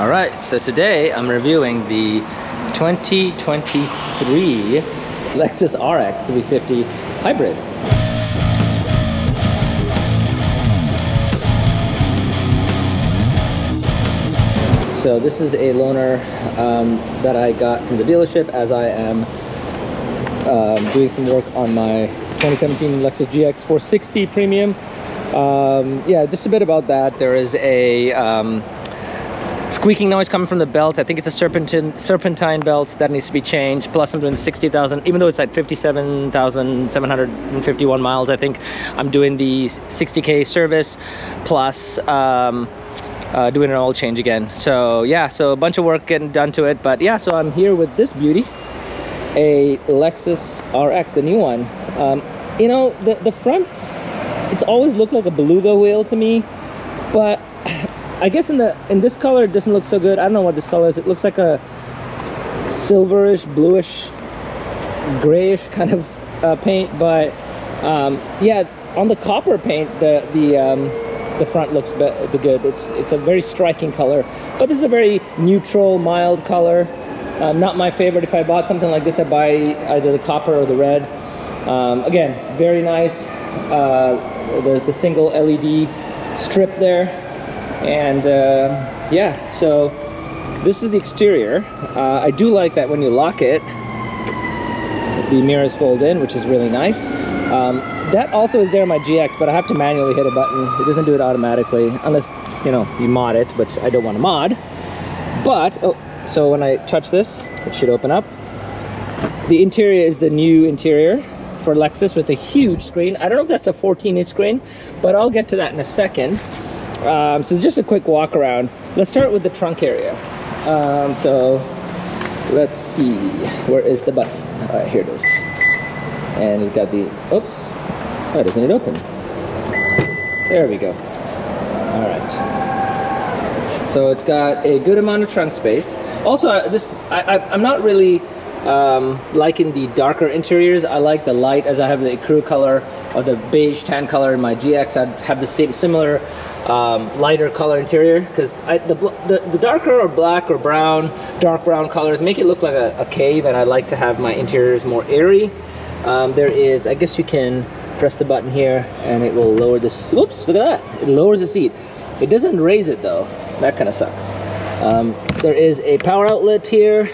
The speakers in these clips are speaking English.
All right, so today I'm reviewing the 2023 Lexus RX 350 Hybrid. So this is a loaner um, that I got from the dealership as I am um, doing some work on my 2017 Lexus GX 460 Premium. Um, yeah, just a bit about that. There is a um, squeaking noise coming from the belt. I think it's a serpentine serpentine belt that needs to be changed. Plus, I'm doing 60,000, even though it's like 57,751 miles. I think I'm doing the 60k service plus um, uh, doing an oil change again. So yeah, so a bunch of work getting done to it. But yeah, so I'm here with this beauty, a Lexus RX, a new one. Um, you know, the the front, it's always looked like a beluga wheel to me, but I guess in the in this color it doesn't look so good. I don't know what this color is. It looks like a silverish, bluish, grayish kind of uh, paint. But um, yeah, on the copper paint, the the um, the front looks the good. It's it's a very striking color, but this is a very neutral, mild color. Um, not my favorite. If I bought something like this, I'd buy either the copper or the red. Um, again, very nice. Uh, the the single LED strip there and uh, yeah so this is the exterior. Uh, I do like that when you lock it the mirrors fold in which is really nice. Um, that also is there in my GX but I have to manually hit a button. It doesn't do it automatically unless you know you mod it which I don't want to mod. But oh so when I touch this it should open up. The interior is the new interior for Lexus with a huge screen. I don't know if that's a 14 inch screen but I'll get to that in a second um, so just a quick walk around. Let's start with the trunk area. Um, so let's see, where is the button? All right, here it is. And we've got the, oops, why doesn't it open? There we go. All right. So it's got a good amount of trunk space. Also, this I, I, I'm not really um, liking the darker interiors. I like the light as I have the ecru color or the beige tan color in my GX. I have the same similar um, lighter color interior because the, the, the, darker or black or brown, dark brown colors make it look like a, a cave and I like to have my interiors more airy. Um, there is, I guess you can press the button here and it will lower this, whoops, look at that. It lowers the seat. It doesn't raise it though. That kind of sucks. Um, there is a power outlet here.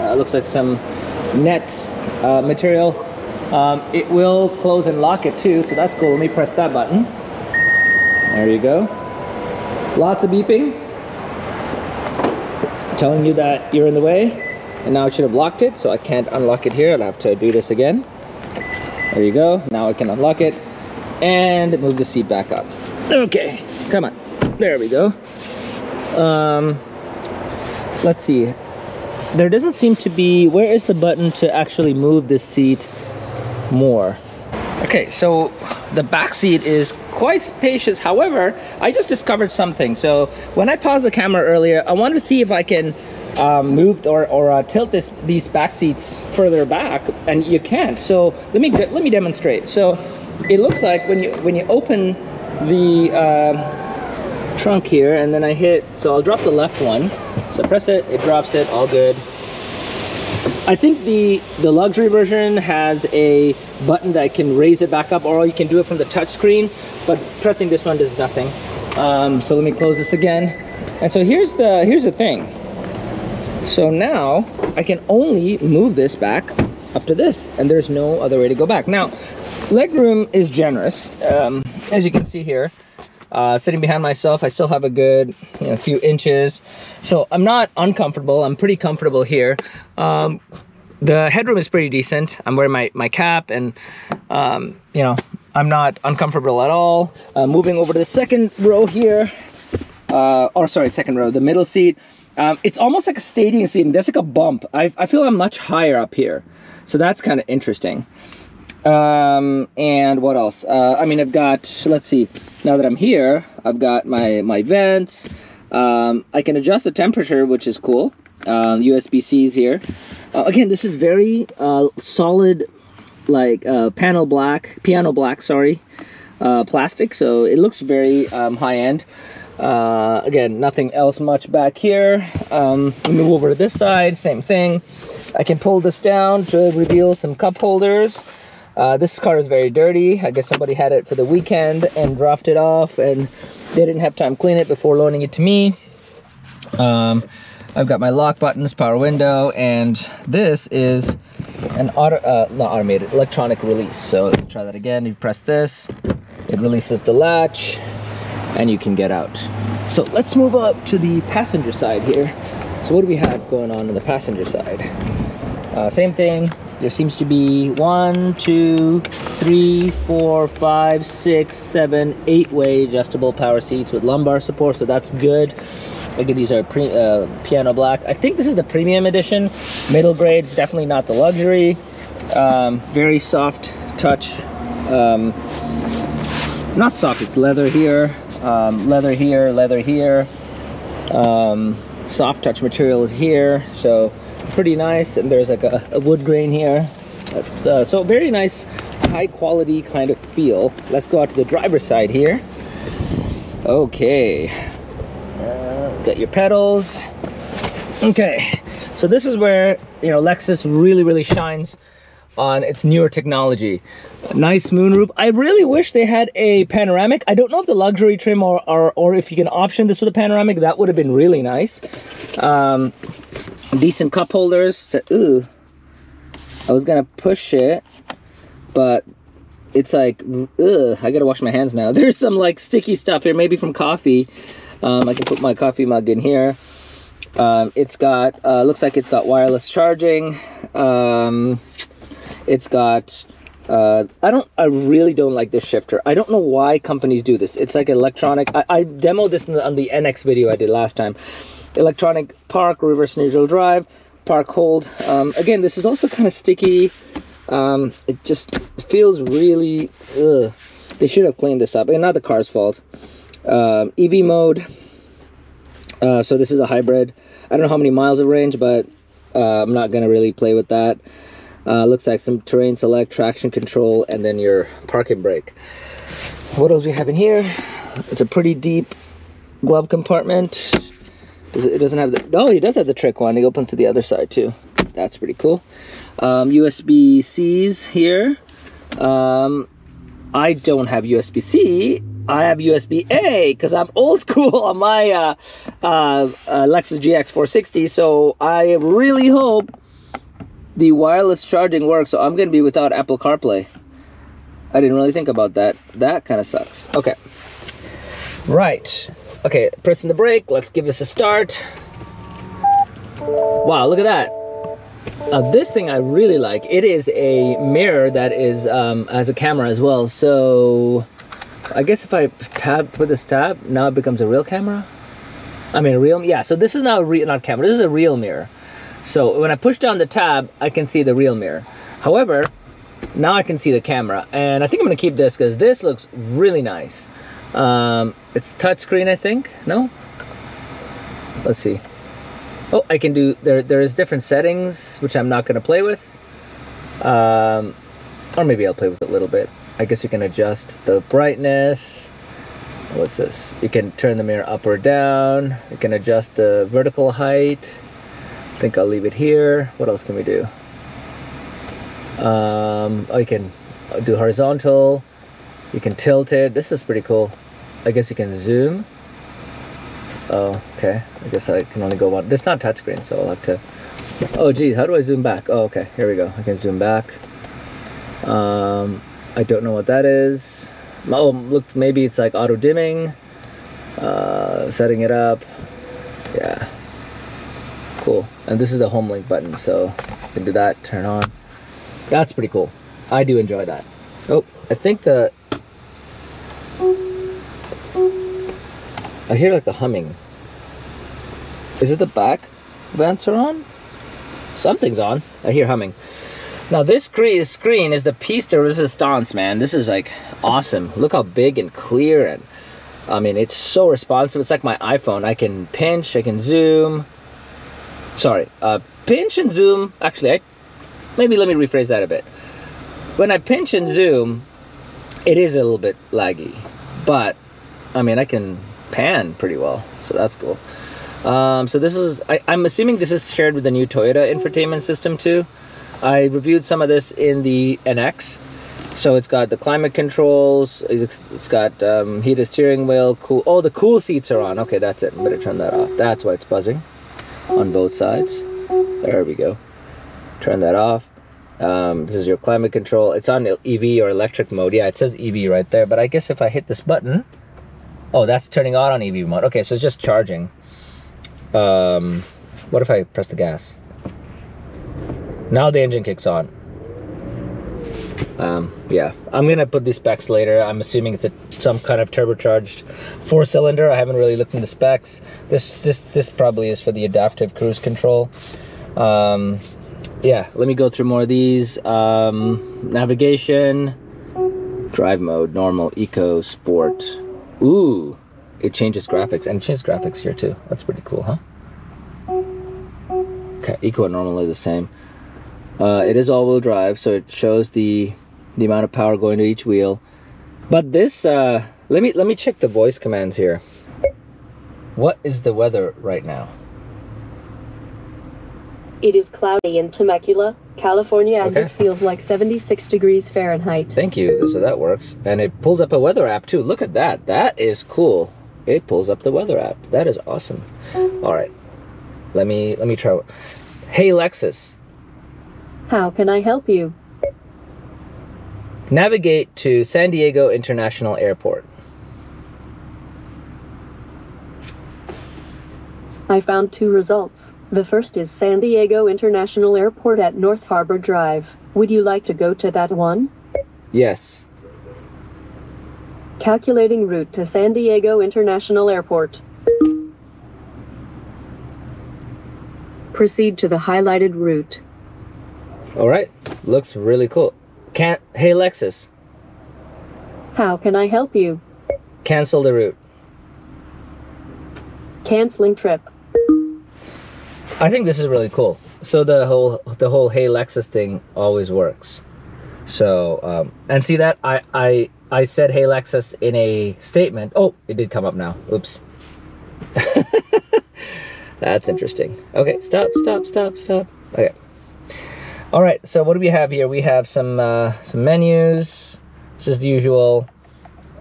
Uh, looks like some net uh, material. Um, it will close and lock it too, so that's cool. Let me press that button. There you go. Lots of beeping. Telling you that you're in the way. And now it should have locked it, so I can't unlock it here. I'll have to do this again. There you go. Now I can unlock it. And move the seat back up. Okay, come on. There we go. Um, let's see. There doesn't seem to be, where is the button to actually move this seat more? Okay, so the back seat is quite spacious. However, I just discovered something. So when I paused the camera earlier, I wanted to see if I can um, move or, or uh, tilt this these back seats further back, and you can't. So let me let me demonstrate. So it looks like when you when you open the uh, trunk here, and then I hit. So I'll drop the left one. So press it, it drops it, all good. I think the, the luxury version has a button that can raise it back up or you can do it from the touch screen, but pressing this one does nothing. Um, so let me close this again. And so here's the, here's the thing. So now I can only move this back up to this and there's no other way to go back. Now, legroom is generous. Um, as you can see here, uh, sitting behind myself, I still have a good you know, few inches. So I'm not uncomfortable. I'm pretty comfortable here. Um, the headroom is pretty decent. I'm wearing my, my cap and, um, you know, I'm not uncomfortable at all. Uh, moving over to the second row here, uh, or sorry, second row, the middle seat. Um, it's almost like a stadium seat. There's like a bump. I, I feel I'm much higher up here. So that's kind of interesting. Um, and what else? Uh, I mean, I've got, let's see, now that I'm here, I've got my, my vents. Um, I can adjust the temperature, which is cool. Um, USB-C's here. Uh, again, this is very uh, solid, like uh, panel black, piano black, sorry, uh, plastic. So it looks very um, high-end. Uh, again, nothing else much back here. Um, move over to this side, same thing. I can pull this down to reveal some cup holders. Uh, this car is very dirty. I guess somebody had it for the weekend and dropped it off and they didn't have time to clean it before loaning it to me. Um, I've got my lock buttons, power window, and this is an auto, uh, not automated, electronic release. So try that again. You press this, it releases the latch, and you can get out. So let's move up to the passenger side here. So what do we have going on in the passenger side? Uh, same thing. There seems to be one, two, three, four, five, six, seven, eight way adjustable power seats with lumbar support. So that's good. Again, these are pre, uh, piano black. I think this is the premium edition. Middle grade, it's definitely not the luxury. Um, very soft touch. Um, not soft, it's leather here, um, leather here, leather here. Um, soft touch material is here, so pretty nice. And there's like a, a wood grain here. That's uh, so very nice, high quality kind of feel. Let's go out to the driver's side here. Okay, uh, got your pedals. Okay, so this is where you know Lexus really, really shines on its newer technology. Nice moonroof. I really wish they had a panoramic. I don't know if the luxury trim or, or, or if you can option this with a panoramic, that would have been really nice. Um, decent cup holders. To, Ooh, I was gonna push it, but it's like, ugh, I gotta wash my hands now. There's some like sticky stuff here, maybe from coffee. Um, I can put my coffee mug in here. Um, it's got, uh, looks like it's got wireless charging. Um, it's got, uh, I don't, I really don't like this shifter. I don't know why companies do this. It's like electronic. I, I demoed this the, on the NX video I did last time. Electronic park, reverse neutral drive, park hold. Um, again, this is also kind of sticky. Um, it just feels really, ugh. They should have cleaned this up. And not the car's fault. Um, EV mode. Uh, so this is a hybrid. I don't know how many miles of range, but uh, I'm not going to really play with that. Uh, looks like some terrain select, traction control, and then your parking brake. What else we have in here? It's a pretty deep glove compartment. It doesn't have the, oh, he does have the trick one. It opens to the other side too. That's pretty cool. Um, USB-Cs here. Um, I don't have USB-C. I have USB-A because I'm old school on my uh, uh, uh, Lexus GX 460. So I really hope the wireless charging works. So I'm going to be without Apple CarPlay. I didn't really think about that. That kind of sucks. Okay. Right. Okay, pressing the brake. Let's give this a start. Wow, look at that. Uh, this thing I really like. It is a mirror that is um, as a camera as well. So I guess if I tab put this tab, now it becomes a real camera. I mean, a real yeah. So this is not a real not camera. This is a real mirror. So when I push down the tab, I can see the real mirror. However, now I can see the camera, and I think I'm gonna keep this because this looks really nice. Um, it's touchscreen, I think. No. Let's see. Oh, I can do there. There is different settings which I'm not gonna play with. Um, or maybe I'll play with it a little bit. I guess you can adjust the brightness. What's this? You can turn the mirror up or down. You can adjust the vertical height. I think I'll leave it here. What else can we do? Um, you can do horizontal. You can tilt it. This is pretty cool. I guess you can zoom. Oh, okay. I guess I can only go one. It's not touchscreen, so I'll have to. Oh, geez, how do I zoom back? Oh, okay. Here we go. I can zoom back. Um, I don't know what that is. Oh, look, maybe it's like auto dimming. Uh, setting it up. Yeah. Cool. And this is the home link button, so you can do that. Turn on. That's pretty cool. I do enjoy that. Oh, I think the I hear like a humming. Is it the back vents are on? Something's on. I hear humming. Now this screen is the piece de resistance, man. This is like awesome. Look how big and clear and I mean, it's so responsive. It's like my iPhone. I can pinch, I can zoom. Sorry, uh, pinch and zoom. Actually, I, maybe let me rephrase that a bit. When I pinch and zoom, it is a little bit laggy, but I mean, I can pan pretty well, so that's cool. Um, so this is, I, I'm assuming this is shared with the new Toyota infotainment system too. I reviewed some of this in the NX. So it's got the climate controls, it's got um, heated steering wheel, cool, oh the cool seats are on, okay that's it, I'm gonna turn that off. That's why it's buzzing on both sides. There we go. Turn that off. Um, this is your climate control. It's on EV or electric mode. Yeah, it says EV right there, but I guess if I hit this button, oh, that's turning on on EV mode. Okay, so it's just charging. Um, what if I press the gas? Now the engine kicks on. Um, yeah, I'm gonna put these specs later. I'm assuming it's a some kind of turbocharged four cylinder. I haven't really looked into specs. This this this probably is for the adaptive cruise control. Um, yeah, let me go through more of these. Um, navigation, drive mode, normal, eco, sport. Ooh, it changes graphics and it changes graphics here too. That's pretty cool, huh? Okay, eco and normal are the same. Uh, it is all-wheel drive, so it shows the the amount of power going to each wheel. But this, uh, let me let me check the voice commands here. What is the weather right now? It is cloudy in Temecula, California, and Okay. it feels like 76 degrees Fahrenheit. Thank you. So that works. And it pulls up a weather app too. Look at that. That is cool. It pulls up the weather app. That is awesome. Um, All right. Let me let me try. Hey Lexus, How can I help you? navigate to San Diego International Airport. I found two results. The first is San Diego International Airport at North Harbor Drive. Would you like to go to that one? Yes. Calculating route to San Diego International Airport. Proceed to the highlighted route. All right. Looks really cool. Can't. Hey Lexus, How can I help you? cancel the route. Canceling trip. I think this is really cool. So the whole the whole Hey Lexus thing always works. So um, and see that I I I said Hey Lexus in a statement. Oh, it did come up now. Oops. That's interesting. Okay, stop, stop, stop, stop. Okay. All right. So what do we have here? We have some uh, some menus. This is the usual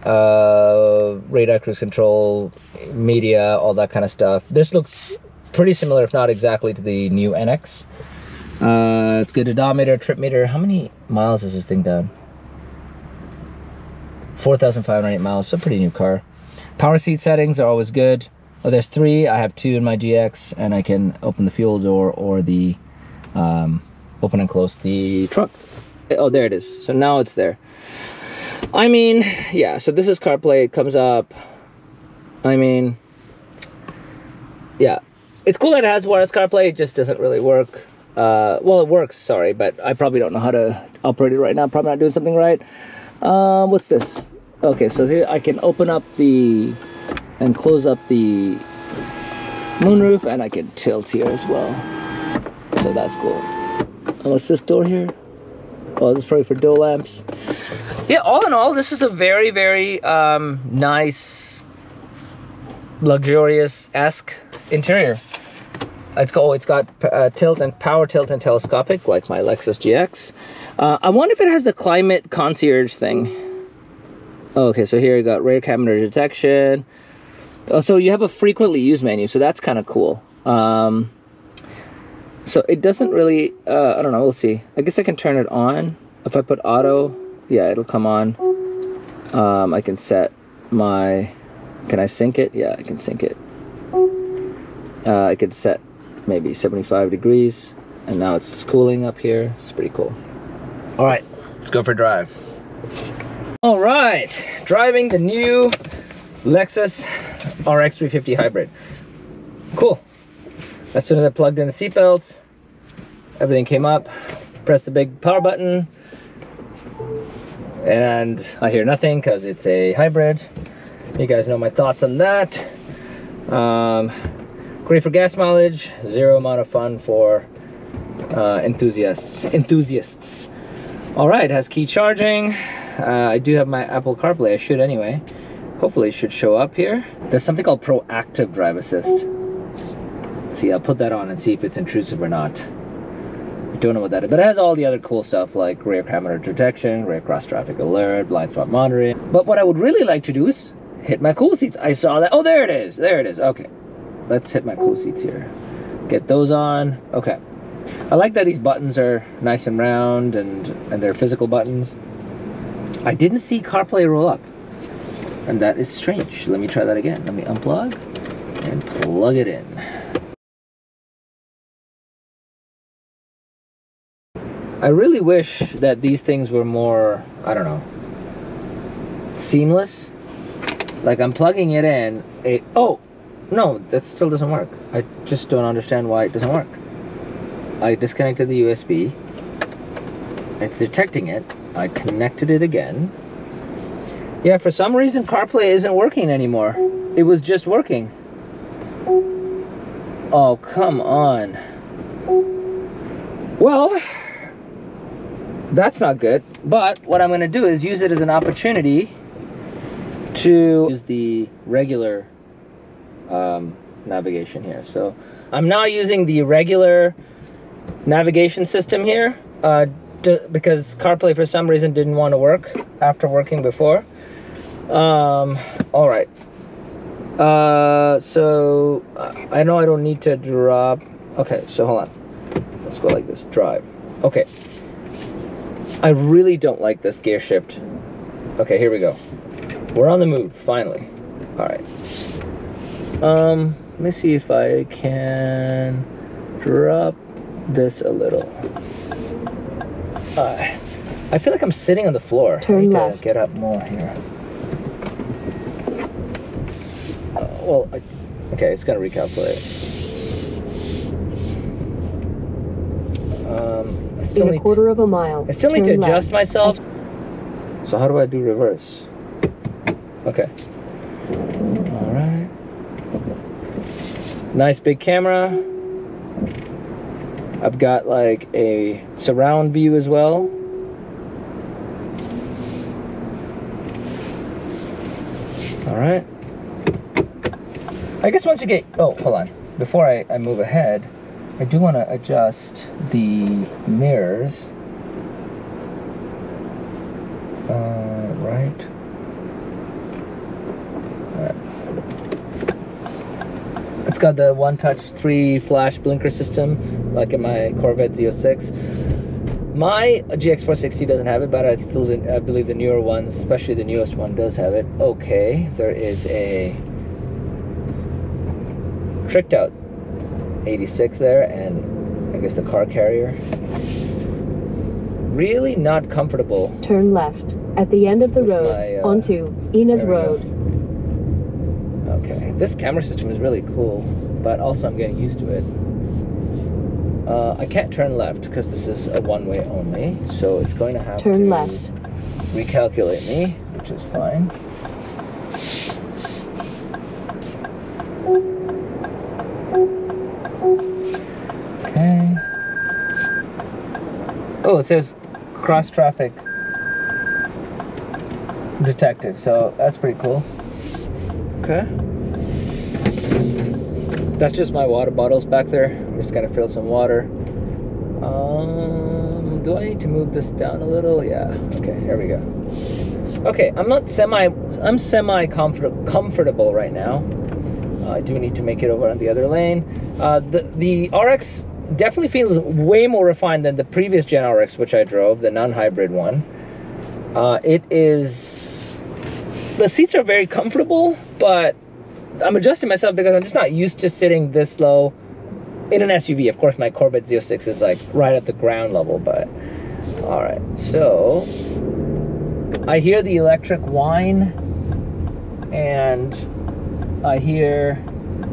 uh, radar cruise control, media, all that kind of stuff. This looks pretty similar, if not exactly, to the new NX. Uh, it's good odometer, trip meter. How many miles has this thing done? 4,508 miles, so pretty new car. Power seat settings are always good. Oh, there's three. I have two in my GX, and I can open the fuel door or the um, open and close the truck. Oh, there it is. So now it's there. I mean, yeah. So this is CarPlay. It comes up. I mean, yeah, it's cool that it has wireless CarPlay. It just doesn't really work. Uh, well, it works. Sorry, but I probably don't know how to operate it right now. Probably not doing something right. Um, what's this? Okay, so here I can open up the and close up the moonroof, and I can tilt here as well. So that's cool. Oh, what's this door here? Oh, this is probably for door lamps. Yeah, all in all, this is a very, very um, nice, luxurious-esque interior. It's got, oh, it's got uh, tilt and power tilt and telescopic, like my Lexus GX. Uh, I wonder if it has the climate concierge thing. Okay, so here you got rear camera detection. Oh, so you have a frequently used menu, so that's kind of cool. Um, so it doesn't really, uh, I don't know, we'll see. I guess I can turn it on. If I put auto, yeah, it'll come on. Um, I can set my, can I sync it? Yeah, I can sync it. Uh, I could set maybe 75 degrees, and now it's cooling up here. It's pretty cool. All right, let's go for a drive. All right, driving the new Lexus RX 350 Hybrid. Cool. As soon as I plugged in the seatbelt, everything came up. Press the big power button, and I hear nothing because it's a hybrid. You guys know my thoughts on that. Um, great for gas mileage, zero amount of fun for uh, enthusiasts. Enthusiasts. All right, has key charging. Uh, I do have my Apple CarPlay. I should anyway. hopefully it should show up here. There's something called proactive drive assist. See, I'll put that on and see if it's intrusive or not. I don't know what that is, but it has all the other cool stuff like rear camera detection, rear cross traffic alert, blind spot monitoring. But what I would really like to do is hit my cool seats. I saw that. Oh, there it is. There it is. Okay. Let's hit my cool seats here. Get those on. Okay. I like that these buttons are nice and round and, and they're physical buttons. I didn't see CarPlay roll up. And that is strange. Let me try that again. Let me unplug and plug it in. I really wish that these things were more, I don't know, seamless. Like I'm plugging it in, it, oh, no, that still doesn't work. I just don't understand why it doesn't work. I disconnected the USB. It's detecting it. I connected it again. Yeah, for some reason CarPlay isn't working anymore. It was just working. Oh, come on. Well, that's not good. But what I'm going to do is use it as an opportunity to use the regular um, navigation here. So I'm now using the regular navigation system here uh, because CarPlay for some reason didn't want to work after working before. Um, all right. Uh, so I know I don't need to drop. Okay, so hold on. Let's go like this. Drive. Okay. I really don't like this gear shift. Okay, here we go. We're on the move, finally. All right. Um, let me see if I can drop this a little. Uh, I feel like I'm sitting on the floor. Turn I need left. to get up more here. Uh, well, I, okay, it's gonna recalculate. Um, I still In a need. quarter of a mile. I still need to turn adjust myself. So how do I do reverse? Okay. All right. Nice big camera. I've got like a surround view as well. All right. I guess once you get, oh, hold on. Before I, I move ahead, I do want to adjust the mirrors. Uh, right. It's got the one touch three flash blinker system, like in my Corvette Z06. My GX460 doesn't have it, but I, feel, I believe the newer ones, especially the newest one, does have it. Okay, there is a tricked out 86 there, and I guess the car carrier. Really not comfortable Turn left. At the end of the road, my, uh, onto Ynez there we go. Road. This camera system is really cool, but also I'm getting used to it. Uh, I can't turn left because this is a one-way only, so it's going to have Turn to left. recalculate me, which is fine. Okay. Oh, it says cross traffic detected, so that's pretty cool. Okay. That's just my water bottles back there. I'm just gonna fill some water. Um, do I need to move this down a little? Yeah. Okay, here we go. Okay, I'm not semi. I'm semi comfort, comfortable right now. Uh, I do need to make it over on the other lane. Uh, the the RX definitely feels way more refined than the previous Gen RX, which I drove, the non-hybrid one. Uh, it is. The seats are very comfortable, but I'm adjusting myself because I'm just not used to sitting this low in an SUV. Of course, my Corvette Z06 is like right at the ground level, but all right. So I hear the electric whine, and I hear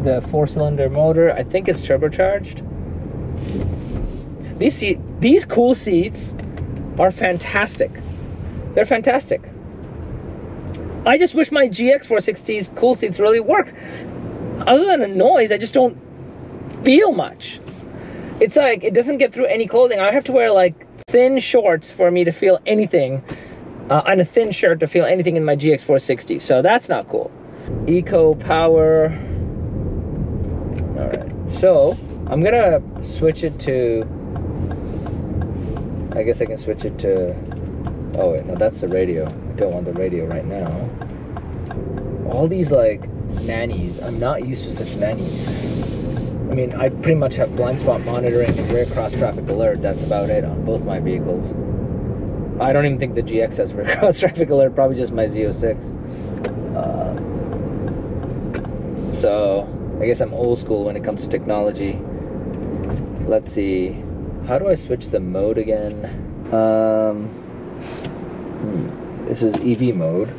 the four-cylinder motor. I think it's turbocharged. These seat, these cool seats are fantastic. They're fantastic. I just wish my GX460's cool seats really work. Other than the noise, I just don't feel much. It's like it doesn't get through any clothing. I have to wear like thin shorts for me to feel anything uh, and a thin shirt to feel anything in my GX460. So that's not cool. Eco Power. All right. So I'm gonna switch it to. I guess I can switch it to. Oh wait, no, that's the radio. I don't want the radio right now. All these like nannies. I'm not used to such nannies. I mean, I pretty much have blind spot monitoring and rear cross traffic alert. That's about it on both my vehicles. I don't even think the GX has rear cross traffic alert. Probably just my Z06. Uh, so I guess I'm old school when it comes to technology. Let's see. How do I switch the mode again? Um, hmm, this is EV mode.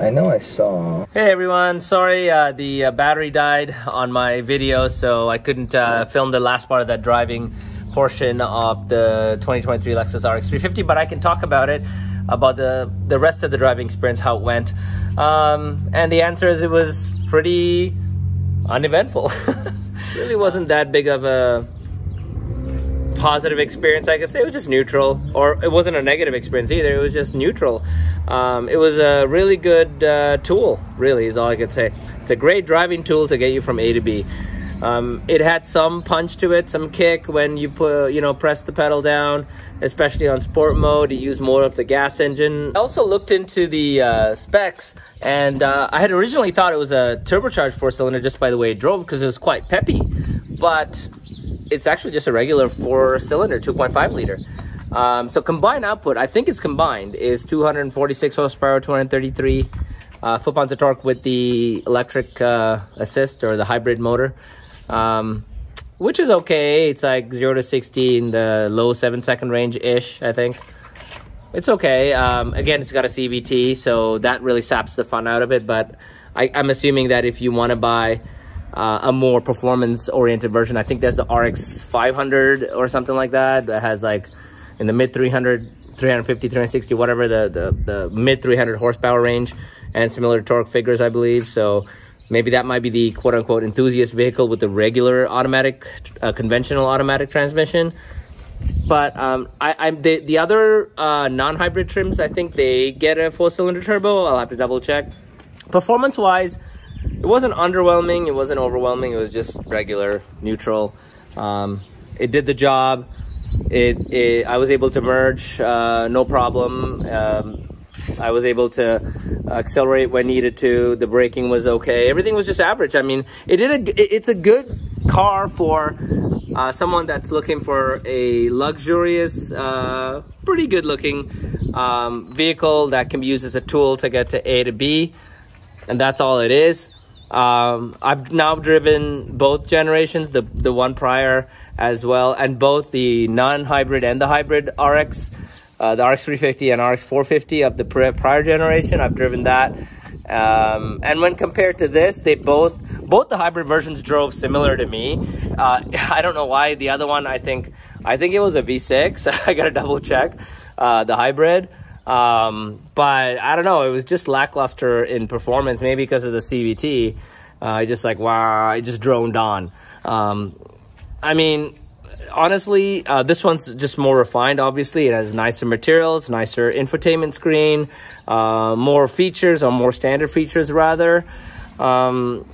I know I saw. Hey everyone, sorry uh, the uh, battery died on my video, so I couldn't uh, film the last part of that driving portion of the 2023 Lexus RX 350, but I can talk about it, about the, the rest of the driving experience, how it went. Um, and the answer is it was pretty uneventful. really wasn't that big of a positive experience I could say. It was just neutral, or it wasn't a negative experience either. It was just neutral. Um, it was a really good uh, tool, really, is all I could say. It's a great driving tool to get you from A to B. Um, it had some punch to it, some kick when you put, you know, press the pedal down, especially on sport mode. It used more of the gas engine. I also looked into the uh, specs, and uh, I had originally thought it was a turbocharged four cylinder just by the way it drove because it was quite peppy, but it's actually just a regular four cylinder 2.5 liter. Um, so combined output i think it's combined is 246 horsepower 233 uh, foot-pounds of torque with the electric uh, assist or the hybrid motor. Um, which is okay. It's like 0 to 60 in the low 7 second range ish i think. It's okay. Um, again it's got a cvt so that really saps the fun out of it but I, i'm assuming that if you want to buy uh, a more performance oriented version. I think there's the RX 500 or something like that that has like in the mid 300, 350, 360, whatever the, the, the mid 300 horsepower range and similar torque figures, I believe. So maybe that might be the quote unquote enthusiast vehicle with the regular automatic, uh, conventional automatic transmission. But um, I, I'm the, the other uh, non-hybrid trims, I think they get a four cylinder turbo. I'll have to double check. Performance wise, it wasn't underwhelming. It wasn't overwhelming. It was just regular, neutral. Um, it did the job. It, it, I was able to merge, uh, no problem. Um, I was able to accelerate when needed to. The braking was okay. Everything was just average. I mean, it did a, it's a good car for uh, someone that's looking for a luxurious, uh, pretty good looking um, vehicle that can be used as a tool to get to A to B. And that's all it is. Um, I've now driven both generations, the the one prior as well, and both the non-hybrid and the hybrid RX, uh, the RX 350 and RX 450 of the prior generation. I've driven that, um, and when compared to this, they both both the hybrid versions drove similar to me. Uh, I don't know why the other one. I think I think it was a V6. I gotta double check uh, the hybrid. Um, but I don't know. It was just lackluster in performance, maybe because of the CVT. Uh, I just like wow, I just droned on. Um, I mean, honestly, uh, this one's just more refined. Obviously, it has nicer materials, nicer infotainment screen, uh, more features or more standard features rather. Um,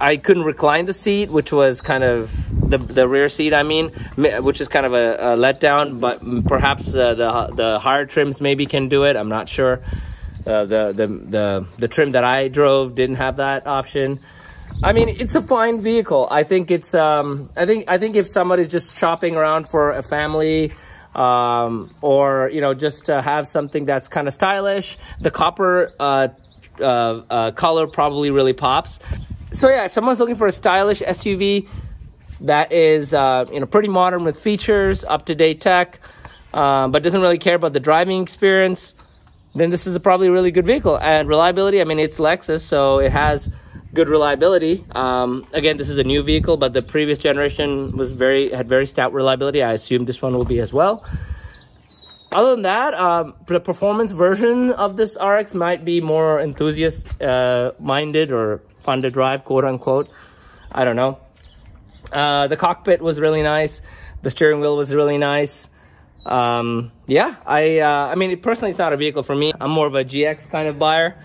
I couldn't recline the seat, which was kind of the the rear seat. I mean, which is kind of a, a letdown. But perhaps uh, the the higher trims maybe can do it. I'm not sure. Uh, the the the the trim that I drove didn't have that option. I mean, it's a fine vehicle. I think it's um, I think I think if somebody's just shopping around for a family. Um, or you know just to have something that's kind of stylish the copper uh, uh, uh, color probably really pops so yeah, if someone's looking for a stylish SUV that is uh, you know pretty modern with features, up to date tech, uh, but doesn't really care about the driving experience, then this is a probably a really good vehicle. And reliability, I mean, it's Lexus, so it has good reliability. Um, again, this is a new vehicle, but the previous generation was very had very stout reliability. I assume this one will be as well. Other than that, um, the performance version of this RX might be more enthusiast uh, minded or fun to drive, quote unquote. I don't know. Uh, the cockpit was really nice. The steering wheel was really nice. um, yeah, I uh, I mean personally it's not a vehicle for me. I'm more of a GX kind of buyer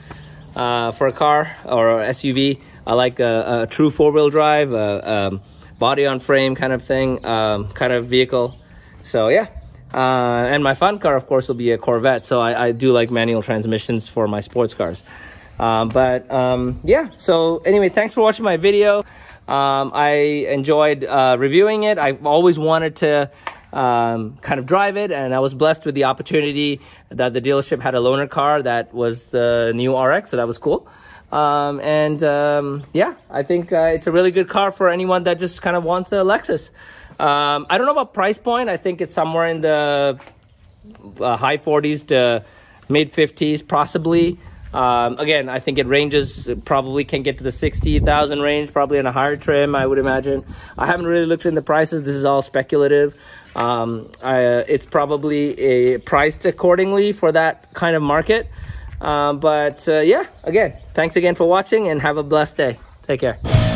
uh, for a car or SUV. I like a, a true four wheel drive, a, um, body on frame kind of thing, um, kind of vehicle. So yeah. Uh, and my fun car, of course, will be a Corvette. So I, I do like manual transmissions for my sports cars. Um, but um, yeah, so anyway, thanks for watching my video. Um, I enjoyed uh, reviewing it. I've always wanted to um, kind of drive it, and I was blessed with the opportunity that the dealership had a loaner car that was the new RX, so that was cool. Um, and um, yeah, I think uh, it's a really good car for anyone that just kind of wants a Lexus. Um, I don't know about price point. I think it's somewhere in the uh, high 40s to mid 50s, possibly. Um, again, I think it ranges, probably can get to the 60,000 range, probably in a higher trim, I would imagine. I haven't really looked in the prices. This is all speculative. Um, I, uh, it's probably a, priced accordingly for that kind of market. Um, but uh, yeah, again, thanks again for watching and have a blessed day. Take care.